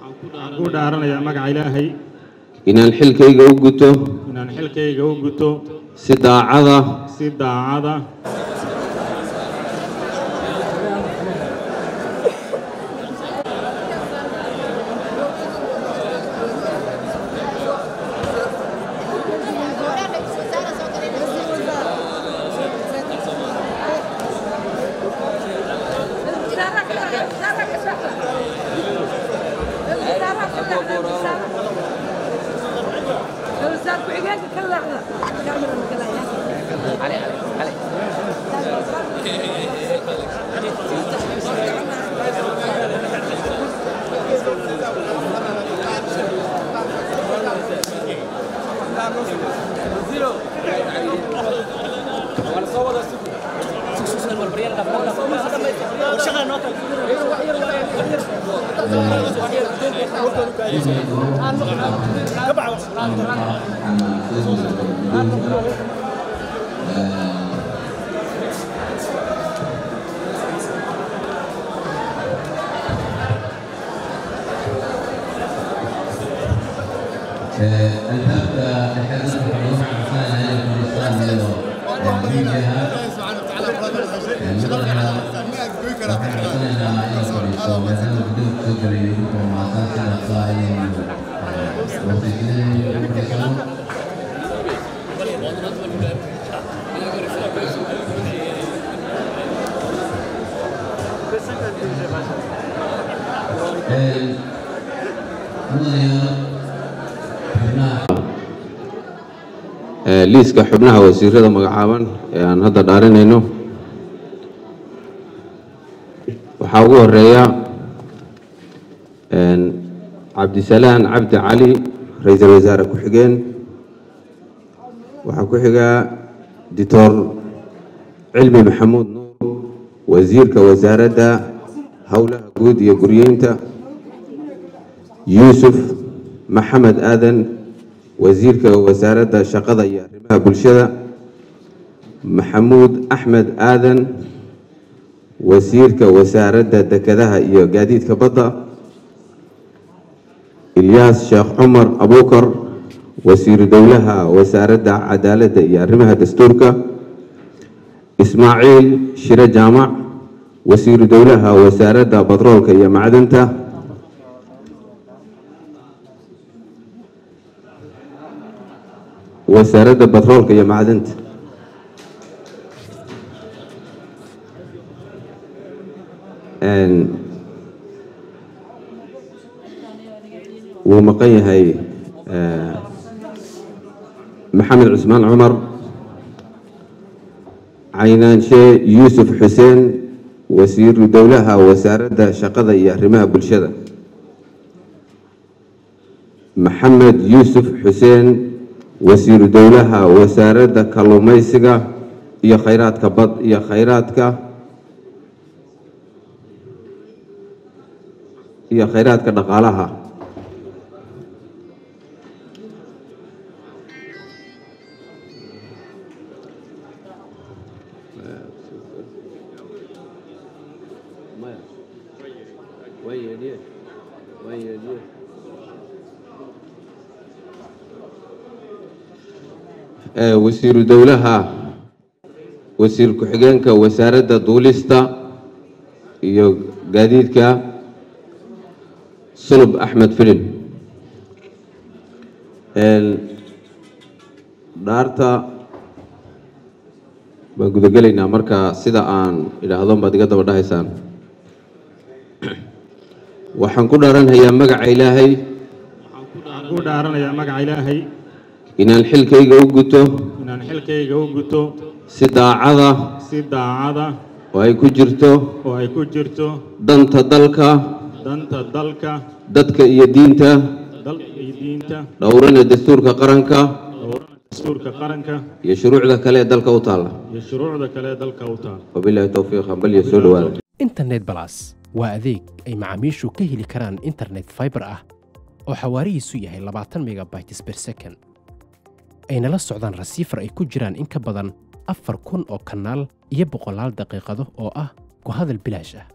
waxaan ku dhaaranayaa magaca ilaahay. Inaan xilkayga u guto. Inaan xilkayga u guto. Si daacada. Si daacada وشغل نقطة الباب تحدث الحضور عن خانه للمنصه وعلمها لأنها راح يعطينا أيضا إن شاء الله بدون تدري ومعطاتنا قائلين liiska xubnaha wasiirada magacaaban ee aan hadda dhaarinayno. Waxaa ugu horreeya cabdisalaan cabdi cali ra'iisul wasaare ku-xigeen waxaa ku xigaa doctor cilmi maxamuud nuur wasiirka wasaaradda howlaha guud iyo guryeynta yuusuf maxamed aadan wasiirka wasaaradda shaqada iyo arrimaha bulshada. Maxamuud axmed aadan wasiirka wasaaradda dekedaha iyo gaadiidka badda. Ilyaas sheekh cumar abuukar wasiiru dowlaha wasaaradda cadaaladda iyo arrimaha dastuurka. Ismaaciil shire jaamac wasiiru dowlaha wasaaradda batroolka iyo macdanta wasaaradda batroolka iyo macdanta Een, wuu maqan yahay maxamed cusmaan cumar caynaanshe yuusuf xuseen wasiiru dowlaha wasaaradda shaqada iyo arrimaha bulshada maxamed yuusuf xuseen wasiiru dowlaha wasaaradda kalluumaysiga iyo khayraadka bad iyo khayraadka iyo khayraadka dhaqaalaha ee, wasiiru dowlaha wasiir ku-xigeenka wasaaradda duulista iyo gaadiidka sulub axmed filin. Dhaarta baan gudagelaynaa marka sida aan idhaahdo baad iga daba dhahaysaan. Waxaan ku dhaaranhayaa magaca ilaahay inaan xilkayga u guto. Inaan xilkayga u guto. Si daacada. Si daacada. Oo ay ku jirto. Oo ay ku jirto. Danta dalka. Danta dalka. Dadka iyo diinta. Dalka iyo diinta. Dhowrana dastuurka qaranka. Dhowrana dastuurka qaranka. Iyo shuruucda kale ee dalka u taalla. Iyo shuruucda kale ee dalka u taal wabilaahi towfiiq hambaliyo soo dhawaada internet balas waa adeeg ay macaamiishu ka heli karaan internet fiber ah oo xawaarihiisu yahay labaatan megabytes per second ayna la socdaan rasiifar ay ku jiraan in ka badan afar kun oo kanaal iyo boqolaal daqiiqado oo ah ku hadal bilaash ah